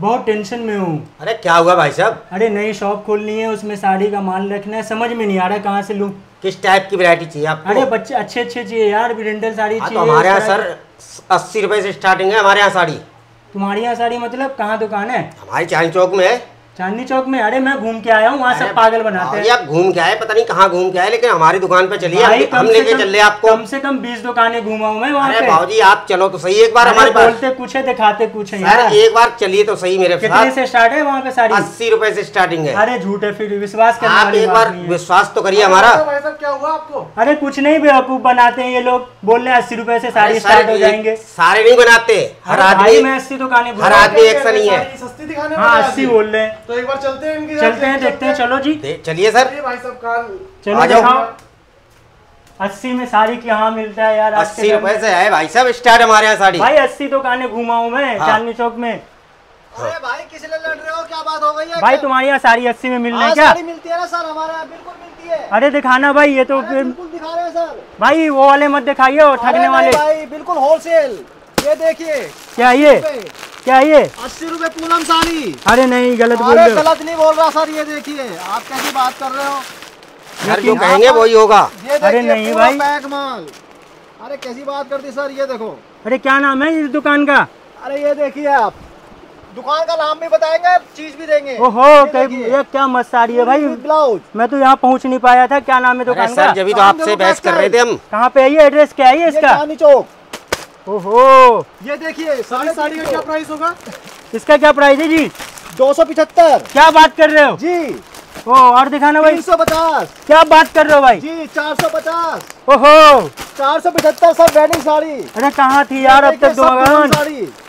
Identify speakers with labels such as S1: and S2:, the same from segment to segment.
S1: बहुत टेंशन में हूँ।
S2: अरे क्या हुआ भाई साहब?
S1: अरे नई शॉप खोलनी है उसमें साड़ी का माल रखना है समझ में नहीं आ रहा कहाँ से लूँ।
S2: किस टाइप की वरायटी चाहिए आपको?
S1: अरे बच्चे अच्छे अच्छे चाहिए यार ब्रिंडल साड़ी
S2: हाँ, तो
S1: चाहिए
S2: हमारे यहाँ सर अस्सी रुपए से स्टार्टिंग है हमारे यहाँ साड़ी।
S1: तुम्हारी यहाँ साड़ी मतलब कहाँ दुकान है?
S2: हमारी चाँद चौक में है।
S1: चांदनी चौक में अरे मैं घूम के आया हूँ वहाँ सब पागल बनाते हैं।
S2: आप घूम के आए पता नहीं कहाँ घूम के आए लेकिन हमारी दुकान पे चलिए हम-
S1: कम
S2: लेके चल रहे आपको।
S1: कम से कम बीस दुकानें घूमा हूँ मैं वहाँ पे।
S2: भाजी आप चलो तो सही एक बार हमारे पास।
S1: बोलते कुछ है दिखाते कुछ है यार
S2: एक बार चलिए तो सही मेरे
S1: कितने से स्टार्ट है वहाँ पे
S2: अस्सी रूपए से स्टार्टिंग है।
S1: अरे झूठ है फिर विश्वास कर
S2: आप एक बार विश्वास तो करिए हमारा।
S3: क्या हुआ आपको?
S1: अरे कुछ नहीं बेवकूफ़ बनाते हैं ये लोग। बोल रहे हैं अस्सी रूपए से साड़ी स्टार्ट हो जाएँगे।
S2: सारे नहीं बनाते। हर आदमी
S1: मैं अस्सी दुकानें
S2: हर
S1: घूमा
S2: आदमी एक सा नहीं है।
S3: सस्ती दिखाने
S1: हाँ अस्सी बोल रहे हैं।
S3: तो एक बार चलते हैं
S1: चलते हैं देखते हैं। चलो जी।
S2: चलिए सर।
S3: भाई साहब कान
S1: चलो दिखाओ। अस्सी में साड़ी कहाँ मिलता है यार
S2: अस्सी रुपए से है भाई साहब स्टार्ट हमारे यहाँ साड़ी
S1: भाई अस्सी दुकानें घूमा हूँ मैं
S2: हाँ।
S1: चांदनी चौक में।
S3: भाई किस लड़ रहे हो? क्या बात हो गई है?
S1: भाई? तुम्हारी यहाँ साड़ी अस्सी में मिल रही है
S3: हाँ,
S1: क्या?
S3: मिलती है ना सर हमारे यहाँ बिल्कुल मिलती है
S1: अरे दिखाना भाई ये तो फिर
S3: दिखा रहे हैं सर।
S1: भाई वो वाले मत दिखाइए ठगने वाले।
S3: भाई बिल्कुल होलसेल ये देखिए।
S1: क्या ये? क्या ये?
S3: अस्सी रूपए पूनम साड़ी
S1: अरे नहीं गलत बोल रहे
S3: गलत नहीं बोल रहा सर ये देखिए। आप कैसी बात कर रहे हो?
S2: सर जो कहेंगे वही होगा।
S1: अरे नहीं भाई।
S3: पैक माल। अरे कैसी बात करती सर ये देखो।
S1: अरे क्या नाम है इस दुकान का?
S3: अरे ये देखिए आप। दुकान का नाम भी बताएँगे चीज़ भी देंगे।
S1: ओहो
S3: ये
S1: क्या मस्त साड़ी है भाई?
S3: ब्लाउज
S1: मैं तो यहाँ पहुँच नहीं पाया था क्या नाम है दुकान का?
S2: जब तो आपसे बहस कर रहे थे हम।
S1: कहाँ पे है ये एड्रेस क्या है ये
S3: ये
S1: इसका?
S3: चौक।
S1: ओहो।
S3: ये देखिए साढ़े साड़ी का क्या प्राइस होगा?
S1: इसका क्या प्राइस है जी?
S3: दो सौ पिछहत्तर।
S1: क्या बात कर रहे हो?
S3: जी।
S1: ओ और दिखाना भाई।
S3: तीन सौ पचास।
S1: क्या बात कर रहे हो भाई?
S3: जी चार सौ पचास।
S1: ओहो।
S3: चार सौ पचहत्तर सब वेडिंग साड़ी।
S1: अरे कहाँ थी यार अब तक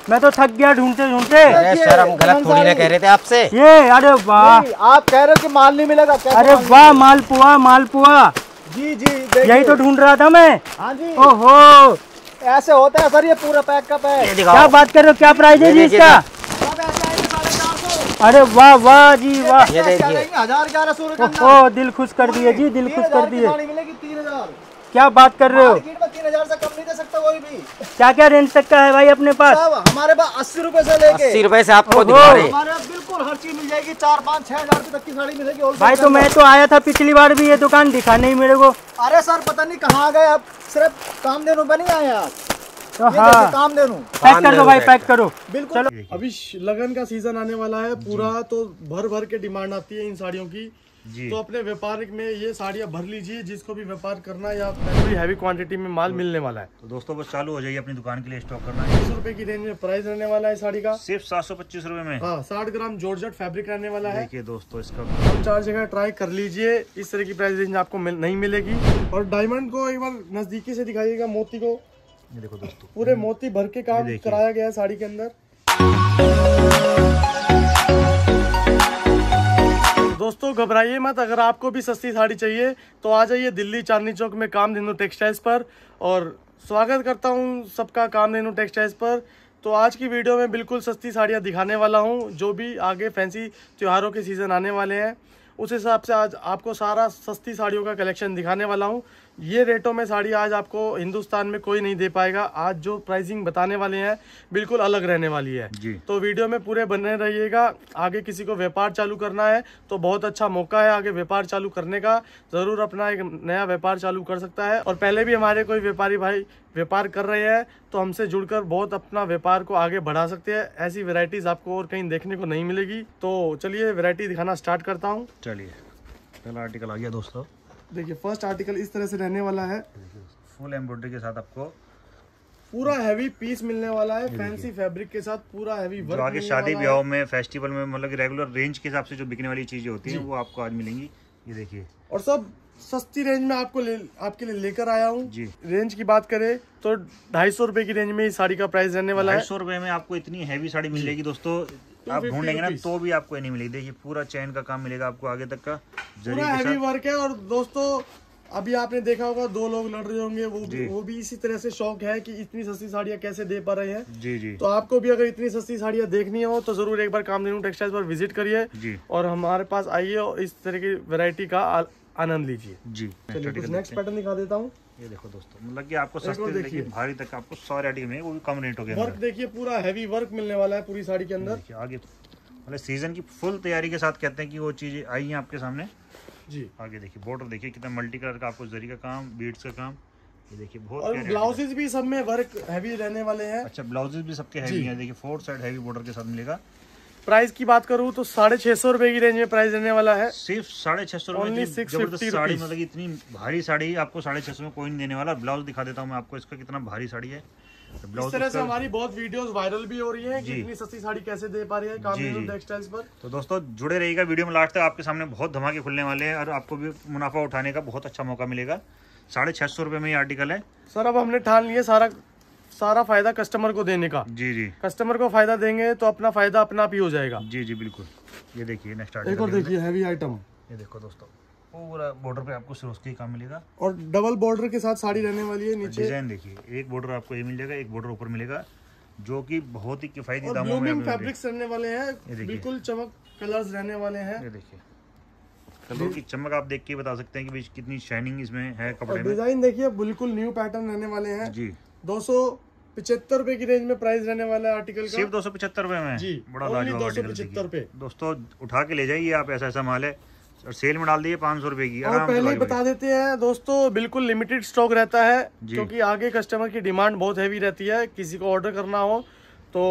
S1: मैं तो थक गया ढूंढते ढूंढते।
S2: सर हम गलत थोड़ी ना कह रहे थे आपसे।
S1: ये अरे वाह।
S3: आप कह रहे हो कि माल नहीं मिलेगा
S1: अरे वाह मालपुआ मालपुआ
S3: जी जी
S1: यही तो ढूंढ रहा था मैं।
S3: हाँ जी।
S1: ओहो।
S3: ऐसे होता है सर ये पूरा पैक का पैक।
S1: क्या बात कर रहे हो? क्या प्राइस है जी इसका
S3: सब ऐसे आएँगे साढ़े चार सौ
S1: अरे वाह वाह जी वाह।
S2: ये देखिए।
S3: हज़ार ग्यारह सौ रुपए
S1: दिल खुश कर दिए जी दिल खुश कर दिए।
S3: तीन हज़ार।
S1: क्या बात कर रहे हो?
S3: तीन हज़ार से कम नहीं दे सकता कोई भी।
S1: क्या क्या रेंज तक का है भाई अपने पास?
S3: हमारे पास अस्सी रूपए से लेके।
S2: अस्सी रुपए से आपको
S1: ओहो।
S2: दिखा रहे
S3: हमारे बिल्कुल हर चीज़ मिल जाएगी चार पाँच छह हज़ार तक की साड़ी मिलेगी
S1: भाई तो मैं तो आया था पिछली बार भी ये दुकान दिखा नहीं मेरे को।
S3: अरे सर पता नहीं कहाँ गए आप सिर्फ़ काम देने पे नहीं आए आप।
S1: तो हाँ।
S3: काम
S1: पैक कर दो भाई पैक करो।
S3: बिल्कुल।
S1: चलो।
S4: अभी लगन का सीज़न आने वाला है पूरा तो भर भर के डिमांड आती है इन साड़ियों की। तो अपने व्यापारिक में ये साड़ियाँ भर लीजिए जिसको भी व्यापार करना है या पूरी हैवी क्वांटिटी में माल मिलने वाला है।
S5: तो दोस्तों बस चालू हो जाइए अपनी दुकान के लिए स्टॉक करना। है
S4: रुपए की रेंज में प्राइस रहने वाला है साड़ी का।
S5: सिर्फ़ सात सौ पच्चीस रूपए में।
S4: हाँ साठ ग्राम जॉर्जेट फैब्रिक रहने वाला है।
S5: देखिए दोस्तों इसका
S4: हम चार जगह ट्राई कर लीजिए इस तरह की प्राइस रेंज आपको नहीं मिलेगी। और डायमंड को एक बार नजदीकी से दिखाइएगा मोती को।
S5: ये देखो दोस्तों।
S4: पूरे मोती भर के काम कराया गया है साड़ी के अंदर। दोस्तों घबराइए मत अगर आपको भी सस्ती साड़ी चाहिए तो आ जाइए दिल्ली चांदनी चौक में काम धेनु टेक्सटाइल्स पर। और स्वागत करता हूँ सबका काम धेनु टेक्सटाइल्स पर। तो आज की वीडियो में बिल्कुल सस्ती साड़ियाँ दिखाने वाला हूँ जो भी आगे फैंसी त्योहारों के सीज़न आने वाले हैं उस हिसाब से आज आपको सारा सस्ती साड़ियों का कलेक्शन दिखाने वाला हूँ। ये रेटों में साड़ी आज आपको हिंदुस्तान में कोई नहीं दे पाएगा। आज जो प्राइसिंग बताने वाले हैं बिल्कुल अलग रहने वाली है।
S5: जी।
S4: तो वीडियो में पूरे बने रहिएगा। आगे किसी को व्यापार चालू करना है तो बहुत अच्छा मौका है आगे व्यापार चालू करने का। ज़रूर अपना एक नया व्यापार चालू कर सकता है। और पहले भी हमारे कोई व्यापारी भाई व्यापार कर रहे हैं तो हमसे जुड़कर बहुत अपना व्यापार को आगे बढ़ा सकते हैं। ऐसी वेराइटीज़ आपको और कहीं देखने को नहीं मिलेगी। तो चलिए वेराइटी दिखाना स्टार्ट करता हूँ।
S5: चलिए पहला आर्टिकल आ गया दोस्तों।
S4: देखिए फ़र्स्ट आर्टिकल इस तरह से रहने वाला है।
S5: फुल एम्ब्रॉयडरी के साथ आपको
S4: पूरा हैवी पीस मिलने वाला है फैंसी फैब्रिक के साथ पूरा हैवी
S5: जो
S4: वर्क
S5: आगे शादी ब्याह में फेस्टिवल में मतलब रेगुलर रेंज के हिसाब से जो बिकने वाली चीज़ें होती है वो आपको आज मिलेंगी। ये देखिए।
S4: और सब सस्ती रेंज में आपको ले, आपके लिए लेकर आया हूँ।
S5: जी।
S4: रेंज की बात करें तो ढाई सौ रुपए की रेंज में साड़ी का प्राइस रहने वाला
S5: ढाई
S4: है।
S5: सौ रुपए में आपको इतनी हैवी साड़ी मिल जाएगी दोस्तों। आप ढूंढेंगे ना तो भी आपको नहीं मिलेगी। देखिए पूरा चैन का काम मिलेगा आपको आगे तक का।
S4: पूरा हैवी वर्क है और दोस्तों अभी आपने देखा होगा दो लोग लड़ रहे होंगे। वो
S5: जी।
S4: वो भी इसी तरह से शौक है कि इतनी सस्ती साड़ियाँ कैसे दे पा रहे हैं।
S5: जी जी।
S4: तो आपको भी अगर इतनी सस्ती साड़ियाँ देखनी हो तो ज़रूर एक बार कामधेनु टेक्सटाइल्स पर विज़िट करिए और हमारे पास आइए और इस तरह की वैरायटी का आनंद लीजिए।
S5: जी
S4: चलिए नेक्स्ट पैटर्न दिखा देता हूँ।
S5: ये देखो दोस्तों मतलब कि आपको सस्ते
S4: देखिए।
S5: भारी तक आपको सारे आर्टिकल मिलेंगे वो भी कम रेटों के
S4: वर्क देखिए पूरा हैवी वर्क मिलने वाला है पूरी साड़ी के अंदर।
S5: देखिए आगे मतलब सीज़न की फुल तैयारी के साथ कहते हैं कि वो चीज़ें आई हैं आपके सामने।
S4: जी।
S5: आगे देखिए बॉर्डर देखिए कितना मल्टी कलर का आपको जरी का काम बीड्स का काम ये देखिए बहुत
S4: और ब्लाउजेज भी सब में वर्क हैवी रहने वाले हैं।
S5: अच्छा ब्लाउजेज भी सबके हैवी हैं देखिए फोर साइड हैवी बॉर्डर के साथ मिलेगा।
S4: प्राइस की बात करूँ तो साढ़े छह सौ रुपए की रेंज में प्राइस रहने वाला है।
S5: सिर्फ़ साढ़े छह सौ रुपए
S4: Only
S5: की
S4: 650
S5: ज़बरदस्त साड़ी मतलब इतनी भारी साड़ी आपको साढ़े छह सौ में कोई नहीं देने वाला। ब्लाउज दिखा देता हूँ मैं आपको इसका कितना भारी साड़ी है।
S4: इस तरह से हमारी बहुत वीडियोस वायरल भी हो रही है कि इतनी सस्ती साड़ी कैसे दे पा रही है
S5: जी।
S4: टेक्सटाइल्स पर।
S5: तो दोस्तों जुड़े रहिएगा वीडियो में। लास्ट तक आपके सामने बहुत धमाके खुलने वाले हैं और आपको भी मुनाफा उठाने का बहुत अच्छा मौका मिलेगा। साढ़े छह सौ रुपये में ये आर्टिकल है।
S4: सर अब हमने ठान लिया सारा सारा फ़ायदा कस्टमर को देने का।
S5: जी जी।
S4: कस्टमर को फ़ायदा देंगे तो अपना फ़ायदा अपना आप ही हो जाएगा।
S5: जी जी बिल्कुल। ये देखिए नेक्स्ट
S4: एक और देखिए हैवी आइटम
S5: ये देखो दोस्तों पूरा बॉर्डर पे आपको सिरोस्की काम मिलेगा।
S4: और डबल बॉर्डर के साथ साड़ी रहने वाली है नीचे।
S5: डिज़ाइन देखिए एक बॉर्डर आपको ये मिल जाएगा एक बॉर्डर ऊपर मिलेगा जो कि बहुत ही किफायती दामों में।
S4: फैब्रिक्स रहने वाले हैं बिल्कुल चमक कलर्स रहने वाले हैं।
S5: ये देखिए। कलर की चमक आप देख के बता सकते हैं कि कितनी शाइनिंग इसमें है कपड़े में।
S4: डिज़ाइन देखिए बिल्कुल न्यू पैटर्न रहने वाले हैं।
S5: जी।
S4: दो सौ पिछहत्तर रुपए की रेंज में प्राइस रहने वाला है आर्टिकल
S5: सिर्फ़ दो सौ पचहत्तर रुपए में?
S4: जी,
S5: बड़ा लाजवाब
S4: 275
S5: आर्टिकल
S4: रुपए।
S5: दोस्तों उठा के ले जाइए आप ऐसा ऐसा माल है। और सेल में डाल दिए पाँच सौ रुपए की।
S4: और पहले ही बता देते हैं दोस्तों बिल्कुल लिमिटेड स्टॉक रहता है क्योंकि आगे कस्टमर की डिमांड बहुत हैवी रहती है। किसी को ऑर्डर करना हो तो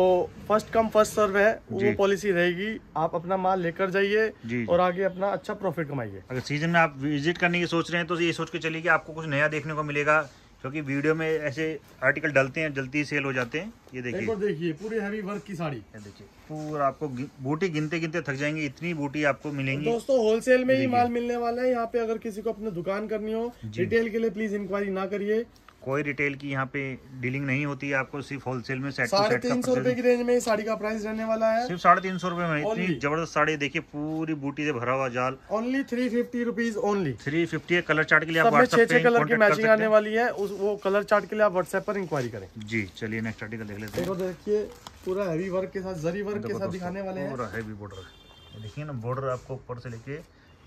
S4: फ़र्स्ट कम फ़र्स्ट सर्व है वो पॉलिसी रहेगी। आप अपना माल लेकर जाइए। और आगे अपना अच्छा प्रॉफिट कमाइए।
S5: अगर सीज़न में आप विज़िट करने की सोच रहे हैं तो ये सोच के चलिए कि आपको कुछ नया देखने को मिलेगा। क्योंकि वीडियो में ऐसे आर्टिकल डलते हैं जल्दी सेल हो जाते हैं। ये देखिए।
S4: देखिए पूरी हैवी वर्क की साड़ी।
S5: ये देखिए पूरा आपको बूटी गिनते गिनते थक जाएँगे इतनी बूटी आपको मिलेंगी।
S4: दोस्तों होलसेल में ही माल मिलने वाला है। यहाँ पे अगर किसी को अपने दुकान करनी हो डिटेल के लिए प्लीज़ इंक्वायरी ना करिए।
S5: कोई रिटेल की यहाँ पे डीलिंग नहीं होती है आपको सिर्फ़ होलसेल में सेट
S4: साढ़े तीन सौ रुपए की रेंज में साड़ी का प्राइस रहने वाला है।
S5: सिर्फ़ साढ़े तीन सौ रुपए में इतनी ज़बरदस्त साड़ी देखिए पूरी बूटी से भरा हुआ जाल।
S4: Only three fifty rupees only
S5: three fifty colour chart के लिए आप व्हाट्सएप पे
S4: कलर की मैचिंग आने वाली है उस वो कलर चार्ट के लिए आप व्हाट्सएप पर इंक्वायरी करें।
S5: जी चलिए नेक्स्ट आर्टिकल देख लेते हैं।
S4: देखिए पूरा हैवी वर्क के साथ जरी वर्क के साथ दिखाने वाले हैं।
S5: पूरा हैवी बॉर्डर देखिए ना बॉर्डर आपको ऊपर से लेके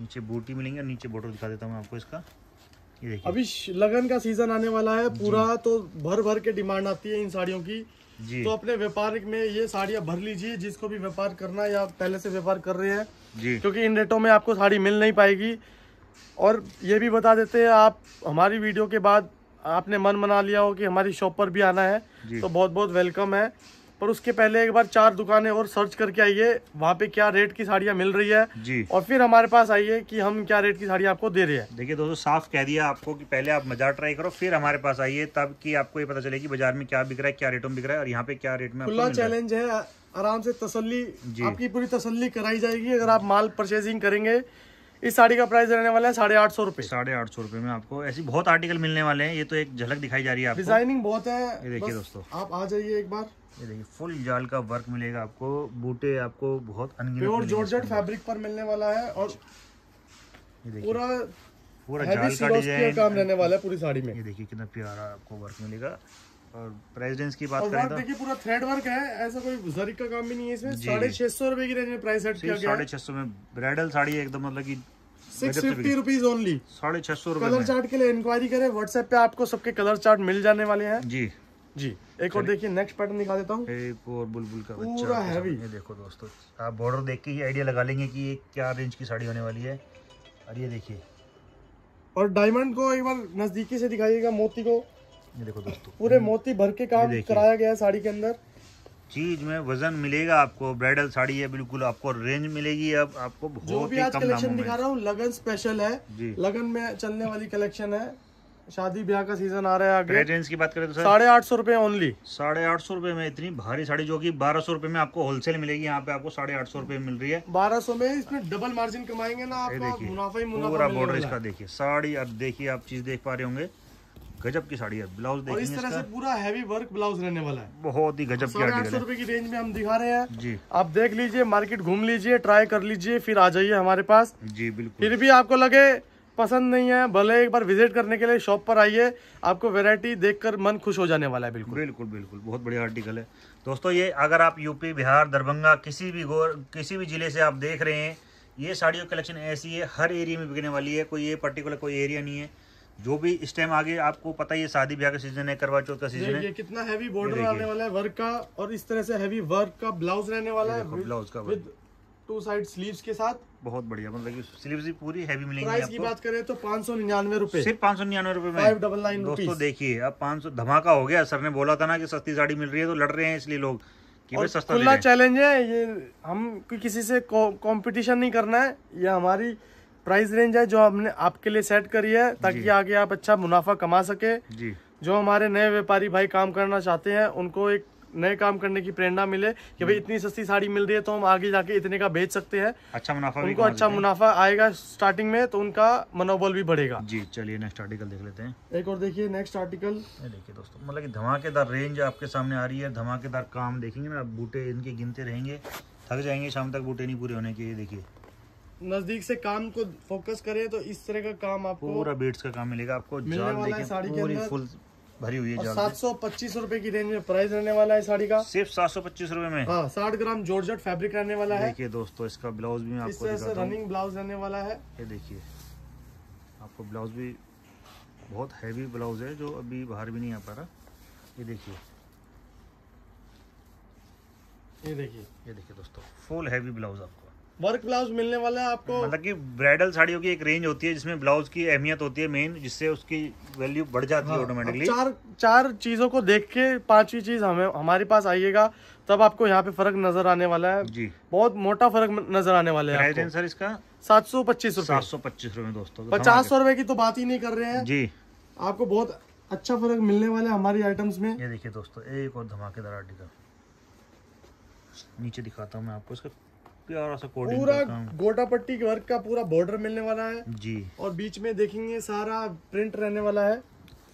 S5: नीचे बूटी मिलेंगे और नीचे बॉर्डर दिखा देता हूँ आपको इसका।
S4: अभी लगन का सीज़न आने वाला है पूरा तो भर भर के डिमांड आती है इन साड़ियों की।
S5: जी।
S4: तो अपने व्यापार में ये साड़ियाँ भर लीजिए जिसको भी व्यापार करना या पहले से व्यापार कर रहे हैं। क्योंकि इन रेटों में आपको साड़ी मिल नहीं पाएगी। और ये भी बता देते हैं आप हमारी वीडियो के बाद आपने मन मना लिया हो कि हमारी शॉप पर भी आना है तो बहुत बहुत वेलकम है। पर उसके पहले एक बार चार दुकानें और सर्च करके आइए वहाँ पे क्या रेट की साड़ियाँ मिल रही है
S5: जी
S4: और फिर हमारे पास आइए कि हम क्या रेट की साड़ियाँ आपको दे रहे हैं
S5: देखिए दोस्तों साफ़ कह दिया आपको कि पहले आप मजार ट्राई करो फिर हमारे पास आइए तब कि आपको ये पता चले कि बाज़ार में क्या बिक रहा है क्या रेटों में बिक रहा है और यहाँ पे क्या रेट में
S4: खुला। चैलेंज है आराम से तसल्ली
S5: जी।
S4: आपकी पूरी तसल्ली कराई जाएगी अगर आप माल परचेजिंग करेंगे इस साड़ी का प्राइस रहने वाला है साढ़े आठ सौ रुपये
S5: साढ़े आठ सौ रुपए में आपको ऐसी बहुत आर्टिकल मिलने वाले हैं ये तो एक झलक दिखाई जा रही है आपको।
S4: डिज़ाइनिंग बहुत है।
S5: ये
S4: देखिए
S5: दोस्तों।
S4: आप आ जाइए एक बार।
S5: ये देखिए फुल जाल का वर्क मिलेगा आपको बूटे आपको बहुत
S4: प्योर जॉर्जेट फैब्रिक पर मिलने वाला है और पूरा
S5: पूरा जाल का डिज़ाइन
S4: काम रहने वाला है पूरी साड़ी में।
S5: ये देखिए कितना प्यारा आपको वर्क मिलेगा। और प्राइस रेंज की बात करें तो
S4: देखिए पूरा थ्रेड वर्क है ऐसा कोई जरी का काम भी नहीं है इसमें। साढ़े छह सौ रुपए की रेंज में प्राइस सेट किया गया
S5: साढ़े छह सौ में ब्राइडल साड़ी एकदम मतलब कि
S4: सिक्स फिफ्टी रुपीज़ ओनली
S5: साढ़े छह सौ
S4: कलर चार्ट के लिए इंक्वायरी करें व्हाट्सएप पे आपको सबके कलर चार्ट मिल जाने वाले हैं।
S5: जी।
S4: जी एक और देखिए नेक्स्ट पैटर्न दिखा देता हूँ।
S5: एक और बुलबुल का
S4: पूरा।
S5: सामने। ये देखो दोस्तों आप बॉर्डर देख के ही आइडिया लगा लेंगे कि ये क्या रेंज की साड़ी होने वाली है। और ये देखिए।
S4: और डायमंड को एक बार नजदीकी से दिखाइएगा मोती को।
S5: ये देखो दोस्तों।
S4: पूरे मोती भर के काम कराया गया है साड़ी के अंदर।
S5: चीज़ में वज़न मिलेगा आपको ब्राइडल साड़ी है बिल्कुल आपको रेंज मिलेगी अब आपको
S4: जो भी आज कलेक्शन दिखा रहा हूँ लगन स्पेशल है। लगन में चलने वाली कलेक्शन है। शादी ब्याह का सीज़न आ रहा है आगे।
S5: रेंज की बात करें तो
S4: साढ़े आठ सौ रुपए ओनली
S5: साढ़े आठ सौ रुपये में इतनी भारी साड़ी जो कि बारह सौ रुपये में आपको होलसेल मिलेगी यहाँ पे आपको साढ़े आठ सौ रुपये में मिल रही है।
S4: बारह सौ में इसमें डबल मार्जिन कमाएँगे ना आपका
S5: देखिए
S4: मुनाफा ही मुनाफा
S5: पूरा बॉर्डर इसका देखिए साड़ी अब देखिए आप चीज़ देख पा रहे होंगे। गजब की साड़ी है ब्लाउज
S4: और इस तरह से पूरा हैवी वर्क ब्लाउज रहने वाला है।
S5: बहुत ही गजब की
S4: आठ सौ रुपए की रेंज में हम दिखा रहे हैं।
S5: जी।
S4: आप देख लीजिए मार्केट घूम लीजिए ट्राई कर लीजिए फिर आ जाइए हमारे पास।
S5: जी बिल्कुल।
S4: फिर भी आपको लगे पसंद नहीं है भले एक बार विज़िट करने के लिए शॉप पर आइए आपको वैरायटी देखकर मन खुश हो जाने वाला है बिल्कुल।
S5: बिल्कुल बिल्कुल बहुत बढ़िया आर्टिकल है। दोस्तों ये अगर आप यूपी बिहार दरभंगा किसी भी गोर किसी भी ज़िले से आप देख रहे हैं ये साड़ियों कलेक्शन ऐसी है हर एरिया में बिकने वाली है कोई ये पर्टिकुलर कोई एरिया नहीं है। जो भी इस टाइम आगे आपको पता ही है शादी ब्याह का सीज़न है करवा चौथ का सीज़न है।
S4: ये कितना हैवी बॉर्डर आने वाला है वर्क का और इस तरह से हैवी वर्क का ब्लाउज रहने वाला है
S5: ब्लाउज का
S4: विद टू साइड स्लीव्स के साथ।
S5: बहुत बढ़िया मतलब कि स्लीव्स भी पूरी हैवी मिलेंगी
S4: प्राइस की बात करें तो पाँच सौ निन्यानवे रूपए।
S5: सिर्फ़ पाँच सौ निन्यानवे रुपए में।
S4: 599
S5: दोस्तों देखिए अब पाँच सौ धमाका हो गया। सर ने बोला था ना कि सस्ती साड़ी मिल रही है तो लड़ रहे हैं इसलिए लोग
S4: खुला चैलेंज है। ये हम किसी से कंपटीशन नहीं करना है ये हमारी प्राइस रेंज है जो हमने आपके लिए सेट करी है ताकि आगे आप अच्छा मुनाफा कमा सके।
S5: जी।
S4: जो हमारे नए व्यापारी भाई काम करना चाहते हैं उनको एक नए काम करने की प्रेरणा मिले कि भाई इतनी सस्ती साड़ी मिल रही है तो हम आगे जाके इतने का बेच सकते हैं।
S5: अच्छा मुनाफा
S4: उनको अच्छा मुनाफा आएगा स्टार्टिंग में तो उनका मनोबल भी बढ़ेगा।
S5: जी चलिए नेक्स्ट आर्टिकल देख लेते हैं।
S4: एक और देखिए नेक्स्ट आर्टिकल
S5: देखिए दोस्तों मतलब कि धमाकेदार रेंज आपके सामने आ रही है धमाकेदार काम देखेंगे ना बूटे इनके गिनते रहेंगे थक जाएँगे शाम तक बूटे नहीं पूरे होने के देखिए।
S4: नज़दीक से काम को फोकस करें तो इस तरह का काम आपको
S5: पूरा बीट्स का काम मिलेगा आपको
S4: मिलने वाला है साड़ी के अंदर।
S5: फुल भरी हुई है
S4: सात
S5: सौ
S4: पच्चीस रूपए की रेंज में प्राइस रहने वाला है साड़ी का।
S5: सिर्फ़ सात सौ पच्चीस रुपए में?
S4: हाँ साठ ग्राम जॉर्जेट फैब्रिक रहने वाला है।
S5: देखिए दोस्तों इसका ब्लाउज भी
S4: इस
S5: आपको
S4: तरह से रनिंग ब्लाउज रहने वाला है।
S5: ये देखिए आपको ब्लाउज भी बहुत हैवी ब्लाउज है जो अभी बाहर भी नहीं आ पा रहा। ये देखिए।
S4: ये देखिए।
S5: ये देखिए दोस्तों फुल हैवी ब्लाउज आपको।
S4: वर्क ब्लाउज मिलने वाला है आपको।
S5: मतलब कि ब्राइडल साड़ियों की एक रेंज होती है जिसमें ब्लाउज की अहमियत होती है मेन जिससे उसकी वैल्यू बढ़ जाती है ऑटोमेटिकली
S4: चार चार चीज़ों को देख के पांचवी चीज़ हमें हमारे पास आइएगा तब आपको यहाँ पे फ़र्क नज़र आने वाला है।
S5: जी।
S4: बहुत मोटा फ़र्क नज़र आने वाला है
S5: सर इसका?
S4: सात सौ पच्चीस रूपए।
S5: सात सौ पच्चीस रुपए दोस्तों
S4: पचास सौ रूपए की तो बात ही नहीं कर रहे हैं।
S5: जी।
S4: आपको बहुत अच्छा फ़र्क मिलने वाला है हमारी आइटम्स में।
S5: ये देखिए दोस्तों एक और धमाकेदार आर्टिकल। नीचे दिखाता हूँ मैं आपको इसका प्यारा सा कोडिंग
S4: पूरा गोटा पट्टी वर्क का पूरा बॉर्डर मिलने वाला है।
S5: जी।
S4: और बीच में देखेंगे सारा प्रिंट रहने वाला है।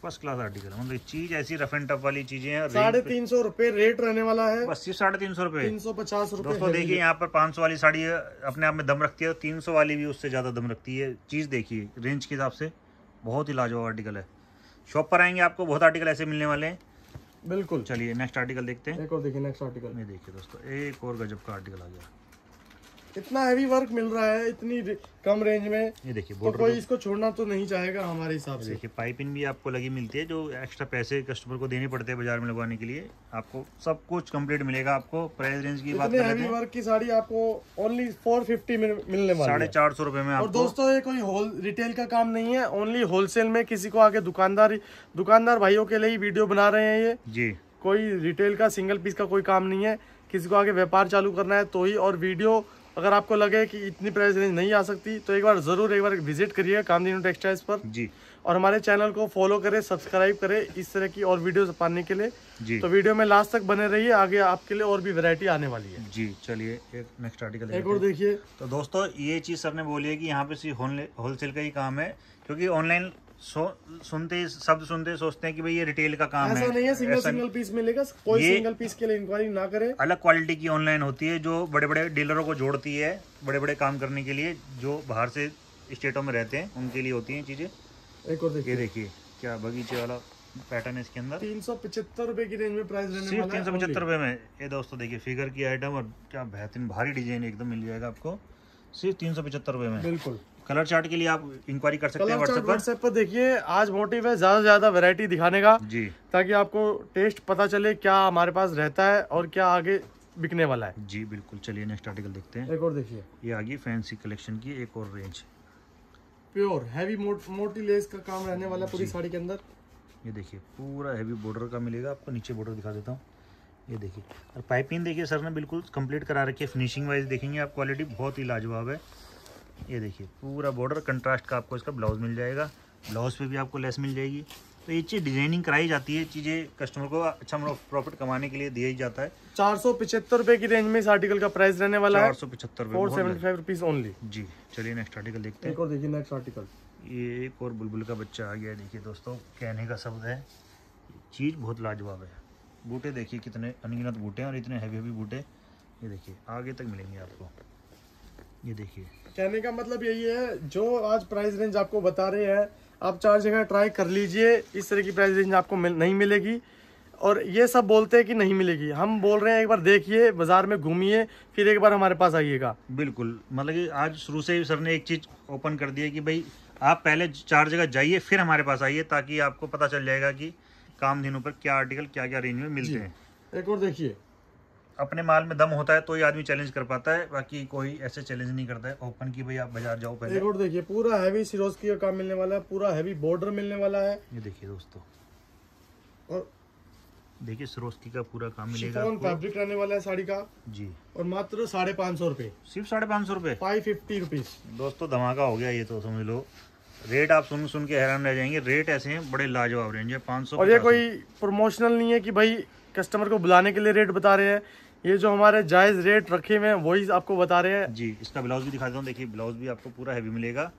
S5: फ़र्स्ट क्लास आर्टिकल मतलब चीज़ ऐसी रफ एंड टफ वाली चीज़ें हैं
S4: साढ़े तीन सौ रुपये रेट रहने वाला है।
S5: बस सिर्फ़ साढ़े तीन सौ रुपए।
S4: तीन सौ पचास
S5: दोस्तों देखिए यहाँ पर 500 वाली साड़ी अपने आप में दम रखती है तीन सौ वाली भी उससे ज़्यादा दम रखती है। चीज़ देखिए रेंज के हिसाब से बहुत ही लाजवाब आर्टिकल है। शॉप पर आएँगे आपको बहुत आर्टिकल ऐसे मिलने वाले हैं।
S4: बिल्कुल।
S5: चलिए नेक्स्ट आर्टिकल देखते हैं।
S4: और देखिए नेक्स्ट आर्टिकल
S5: ये देखिए दोस्तों एक और गजब का आर्टिकल आ गया।
S4: इतना हैवी वर्क मिल रहा है इतनी कम रेंज में।
S5: ये देखिए
S4: तो कोई इसको छोड़ना तो नहीं चाहेगा हमारे हिसाब से।
S5: देखिए पाइपिंग भी आपको लगी मिलती है जो एक्स्ट्रा पैसे कस्टमर को देने पड़ते हैं बाज़ार में लगवाने के लिए। आपको सब कुछ कंप्लीट मिलेगा आपको प्राइस रेंज की बात
S4: हैवी वर्क की साड़ी आपको ओनली फोर फिफ्टी में मिलने वाली
S5: साढ़े चार सौ रुपए में
S4: और दोस्तों ये कोई होल रिटेल का काम नहीं है ओनली होलसेल में किसी को आगे दुकानदार दुकानदार भाइयों के लिए ही वीडियो बना रहे हैं ये।
S5: जी।
S4: कोई रिटेल का सिंगल पीस का कोई काम नहीं है। किसी को आगे व्यापार चालू करना है तो ही और वीडियो अगर आपको लगे कि इतनी प्राइस रेंज नहीं आ सकती तो एक बार ज़रूर एक बार विज़िट करिएगा कामधेनु टेक्सटाइल्स पर।
S5: जी।
S4: और हमारे चैनल को फॉलो करें सब्सक्राइब करें इस तरह की और वीडियोस पाने के लिए।
S5: जी।
S4: तो वीडियो में लास्ट तक बने रहिए आगे आपके लिए और भी वैरायटी आने वाली है।
S5: जी चलिए एक नेक्स्ट आर्टिकल
S4: एक और देखिए।
S5: तो दोस्तों ये चीज़ सर ने बोली है कि यहाँ पे सिर्फ़ होलसेल का ही काम है क्योंकि ऑनलाइन सुनते शब्द सुनते सोचते हैं कि भाई ये रिटेल का काम
S4: ऐसा
S5: है।
S4: ऐसा नहीं है सिंगल सिंगल पीस मिलेगा कोई सिंगल पीस के लिए इंक्वायरी ना करे।
S5: अलग क्वालिटी की ऑनलाइन होती है जो बड़े बड़े डीलरों को जोड़ती है बड़े बड़े काम करने के लिए जो बाहर से स्टेटों में रहते हैं उनके लिए होती हैं चीज़ें।
S4: एक और
S5: ये
S4: देखिए
S5: देखिए क्या बगीचे वाला पैटर्न है इसके अंदर?
S4: तीन सौ पचहत्तर रुपए की रेंज में प्राइस रहने
S5: सिर्फ़ तीन सौ पचहत्तर। रुपये में। ये दोस्तों देखिए फिगर की आइटम और क्या बेहतरीन भारी डिज़ाइन एकदम मिल जाएगा आपको। सिर्फ़ तीन सौ पचहत्तर रुपये में।
S4: बिल्कुल।
S5: कलर चार्ट के लिए आप इंक्वायरी कर सकते हैं व्हाट्सएप पर।
S4: व्हाट्सएप पर देखिए आज मोटिव है ज़्यादा से ज़्यादा वैरायटी दिखाने का
S5: जी।
S4: ताकि आपको टेस्ट पता चले क्या हमारे पास रहता है और क्या आगे बिकने वाला है।
S5: जी बिल्कुल। चलिए नेक्स्ट आर्टिकल देखते हैं।
S4: एक और देखिए।
S5: ये आ गई फैंसी कलेक्शन की एक और रेंज
S4: प्योर हैवी मोटी लेस का काम रहने वाला पूरी साड़ी के अंदर।
S5: ये देखिए पूरा हैवी बॉर्डर का मिलेगा। आपको नीचे बॉर्डर दिखा देता हूँ। ये देखिए। और पाइपिंग देखिए सर ने बिल्कुल कंप्लीट करा रखी है। फिनिशिंग वाइज देखेंगे आप क्वालिटी बहुत ही लाजवाब है। ये देखिए पूरा बॉर्डर कंट्रास्ट का आपको इसका ब्लाउज मिल जाएगा। ब्लाउज पे भी आपको लेस मिल जाएगी। तो ये चीज़ डिज़ाइनिंग कराई जाती है चीज़ें कस्टमर को अच्छा प्रॉफिट कमाने के लिए दिया ही जाता है।
S4: चार सौ पिछहत्तर रुपए की रेंज में इस आर्टिकल का प्राइस रहने वाला है।
S5: चार सौ पचहत्तर
S4: four seventy five rupees only
S5: जी चलिए नेक्स्ट आर्टिकल देखते हैं।
S4: एक और देखिए नेक्स्ट आर्टिकल
S5: ये एक और बुलबुल का बच्चा आ गया है देखिए दोस्तों कहने का शब्द है चीज़ बहुत लाजवाब है। बूटे देखिए कितने अनगिनत बूटे हैं और इतने हैवी हैवी बूटे। ये देखिए आगे तक मिलेंगे आपको। ये देखिए
S4: कहने का मतलब यही है जो आज प्राइस रेंज आपको बता रहे हैं आप चार जगह ट्राई कर लीजिए इस तरह की प्राइस रेंज आपको मिल, नहीं मिलेगी। और ये सब बोलते हैं कि नहीं मिलेगी। हम बोल रहे हैं एक बार देखिए बाज़ार में घूमिए फिर एक बार हमारे पास आइएगा।
S5: बिल्कुल। मतलब कि आज शुरू से ही सर ने एक चीज़ ओपन कर दी है कि भाई आप पहले चार जगह जाइए फिर हमारे पास आइए ताकि आपको पता चल जाएगा कि काम दिनों पर क्या आर्टिकल क्या क्या रेंज में मिलते हैं।
S4: एक और देखिए
S5: अपने माल में दम होता है तो ही आदमी चैलेंज कर पाता है। बाकी कोई ऐसे चैलेंज नहीं करता है। ओपन की भाई आप बाज़ार जाओ पहले।
S4: और देखिए पूरा हैवी सिरोस्की का काम मिलने वाला है पूरा हैवी बॉर्डर मिलने वाला है।
S5: ये देखिए दोस्तों।
S4: और
S5: देखिए सरोस्की का पूरा काम मिलेगा
S4: फैब्रिक रहने वाला है साड़ी का।
S5: जी।
S4: और मात्र साढ़े पाँच सौ रुपये
S5: सिर्फ़ साढ़े पाँच सौ रुपये
S4: फाइव फिफ्टी रुपीज़
S5: दोस्तों धमाका हो गया ये तो समझ लो। रेट आप सुन सुन के हैरान रह जाएँगे। रेट ऐसे हैं बड़े लाजवाब रेंज है पाँच सौ
S4: और ये कोई प्रमोशनल नहीं है कि भाई कस्टमर को बुलाने के लिए रेट बता रहे हैं। ये जो हमारे जायज़ रेट रखे हुए हैं वही आपको बता रहे हैं।
S5: जी इसका ब्लाउज भी दिखा देता हूँ। देखिए ब्लाउज भी आपको पूरा हैवी मिलेगा।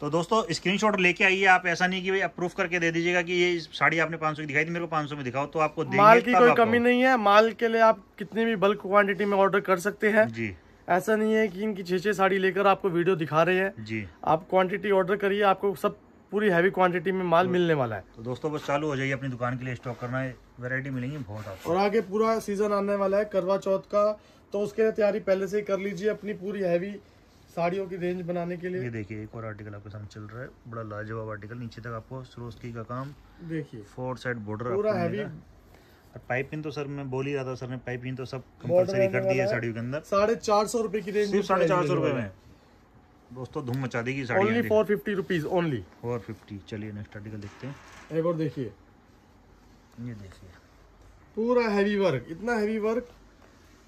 S5: तो दोस्तों स्क्रीनशॉट लेके आइए आप। ऐसा नहीं कि भाई प्रूफ करके दे दीजिएगा कि ये साड़ी आपने 500 की दिखाई थी मेरे को 500 में दिखाओ तो आपको
S4: माल की कोई कमी नहीं है। माल के लिए आप कितनी भी बल्क क्वांटिटी में ऑर्डर कर सकते हैं।
S5: जी।
S4: ऐसा नहीं है कि इनकी छः छः साड़ी लेकर आपको वीडियो दिखा रहे हैं।
S5: जी।
S4: आप क्वांटिटी ऑर्डर करिए आपको सब पूरी हैवी क्वांटिटी में माल मिलने वाला है।
S5: तो दोस्तों बस चालू हो जाइए अपनी दुकान के लिए स्टॉक करना है। वैरायटी मिलेंगी बहुत आपको।
S4: और आगे पूरा सीज़न आने वाला है करवा चौथ का। तो उसके लिए तैयारी पहले से ही कर लीजिए अपनी पूरी हैवी साड़ियों की रेंज बनाने के लिए।
S5: ये देखिए एक और आर्टिकल आपके सामने चल रहा है बड़ा लाजवाब आर्टिकल नीचे तक आपको सरोस्की का काम।
S4: देखिए।
S5: फोर साइड बॉर्डर
S4: पूरा हैवी
S5: और पाइपिंग तो सर मैं बोल ही रहा था सर ने पाइपिंग तो सब कंपलसरी कर दी है साड़ियों के अंदर।
S4: साढ़े चार सौ रुपए की रेंज
S5: साढ़े चार सौ रुपए में। दोस्तों धूम मचा देगी sari
S4: only four fifty rupees only
S5: four fifty चलिए नेक्स्ट आर्टिकल देखते हैं।
S4: एक और देखिए।
S5: ये देखिए।
S4: पूरा हैवी वर्क इतना हैवी वर्क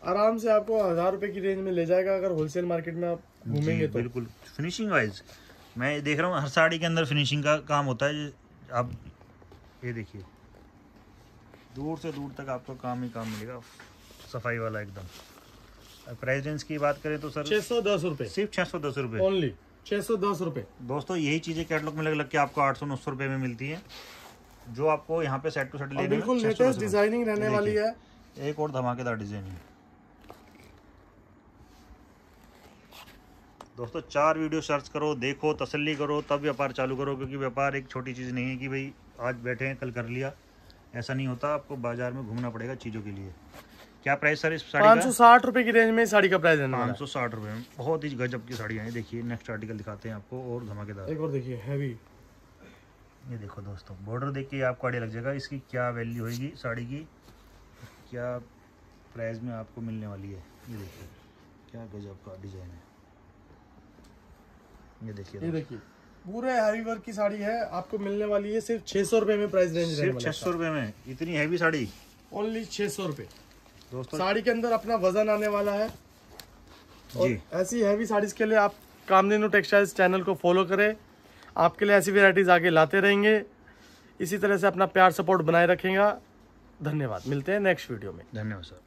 S4: आराम से आपको हज़ार रुपए की रेंज में ले जाएगा अगर होलसेल मार्केट में आप घूमेंगे तो।
S5: बिल्कुल। फिनिशिंग वाइज मैं देख रहा हूँ हर साड़ी के अंदर फिनिशिंग का काम होता है। आप ये देखिए। दूर से दूर तक आपको काम ही काम मिलेगा। सफ़ाई वाला एकदम। प्राइस रेंज की बात करें तो सर
S4: छह सौ दस रुपए।
S5: सिर्फ़ छः सौ दस रुपये
S4: ओनली छह सौ दस रुपए।
S5: दोस्तों यही चीज़ें कैटलॉग में लग लग के आपको आठ सौ नौ सौ रुपये में मिलती हैं। जो आपको यहाँ पे सेट टू सेट
S4: बिल्कुल लेटेस्ट डिज़ाइनिंग रहने वाली है।
S5: एक और धमाकेदार डिज़ाइन है। दोस्तों चार वीडियो सर्च करो देखो तसल्ली करो तब व्यापार चालू करो क्योंकि व्यापार एक छोटी चीज़ नहीं है कि भाई आज बैठे हैं कल कर लिया। ऐसा नहीं होता आपको बाज़ार में घूमना पड़ेगा चीज़ों के लिए। क्या प्राइस सर इस साड़ी
S4: पाँच सौ साठ रुपए की रेंज में साड़ी का प्राइस वाला
S5: पाँच सौ साठ रुपये में। बहुत ही गजब की साड़ियाँ हैं। देखिए नेक्स्ट आर्टिकल दिखाते हैं आपको और धमाकेदार।
S4: एक और देखिए हैवी
S5: ये देखो दोस्तों बॉर्डर देख के आपको आइडिया लग जाएगा इसकी क्या वैल्यू होगी साड़ी की क्या प्राइस में आपको मिलने वाली है। ये देखिए क्या गजब का डिज़ाइन है। ये देखिए
S4: ये देखिए पूरे हैवी वर्क की साड़ी है आपको मिलने वाली है सिर्फ़ छह सौ रुपए में प्राइस रेंज
S5: सिर्फ़ छह सौ रुपये में। इतनी हैवी साड़ी?
S4: ओनली छह सौ रुपए।
S5: दोस्तों
S4: साड़ी के अंदर अपना वज़न आने वाला है। और
S5: जी।
S4: ऐसी हैवी साड़ीज के लिए आप कामधेनु टेक्सटाइल्स चैनल को फॉलो करें। आपके लिए ऐसी वेराइटीज आगे लाते रहेंगे। इसी तरह से अपना प्यार सपोर्ट बनाए रखेगा। धन्यवाद। मिलते हैं नेक्स्ट वीडियो में।
S5: धन्यवाद सर